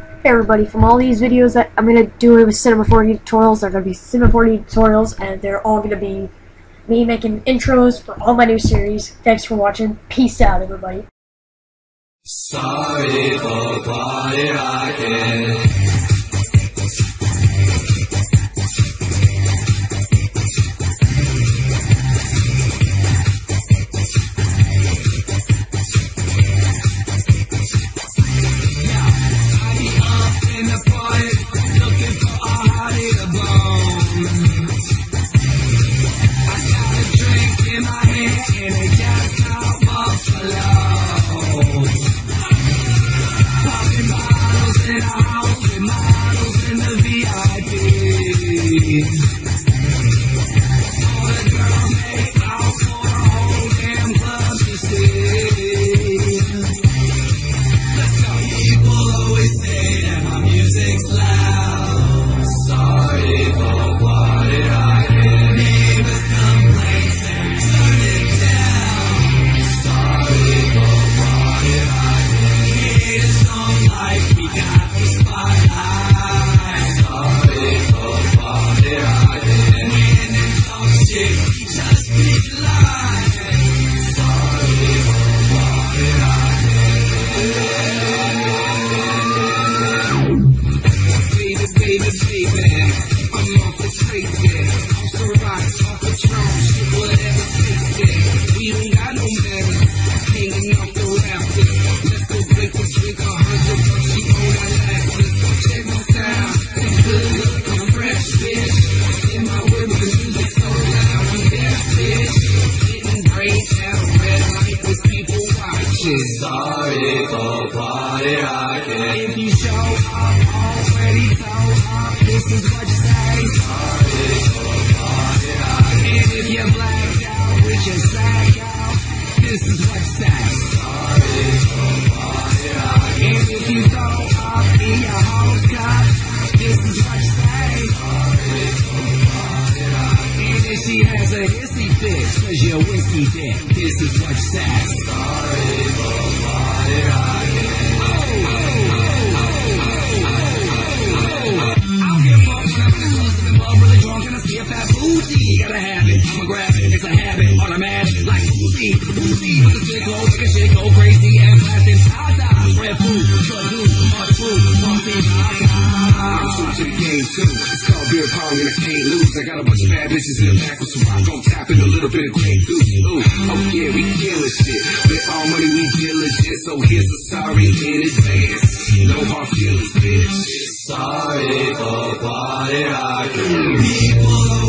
Hey everybody, from all these videos that I'm going to do with Cinema 4D tutorials, they're going to be Cinema 4D tutorials, and they're all going to be me making intros for all my new series. Thanks for watching. Peace out, everybody. Sorry for in my and out Buffalo. In a house models in the VIP. Off the crazy. Off the rocks, off the throne, shit, whatever takes it. We don't got no manners, hanging off the rafters. Let's go break the drink a hundred bucks, she own our lashes. Check my sound, it's good, I'm fresh, bitch. In my whip, the music so loud, I'm deaf, bitch. Getting brain out, red light people watching. Sorry for rocking. If you show up already told up, this is what this is party. And if you throw up in your hose cup, this is party. And if she has a hissy fit, cause you're whiskey dick, this is what you say. Sorry for party rocking. Oh, oh, oh, I don't give this hustle and really drunk and I see a fat booty. Gotta have it, I'ma grab it, it's a habit, boozy, boozy. Sick low, make a shit go crazy and blasting Tata. Red food, food, hard food, bumping I'm true the game too. It's called beer pong and I can't lose. I got a bunch of bad bitches in the back with some rock on tap and a little bit of grape juice. Ooh, oh yeah, we killing shit. With all money we diligent, so here's a sorry in advance. No hard feelings, bitch. Sorry for rocking. People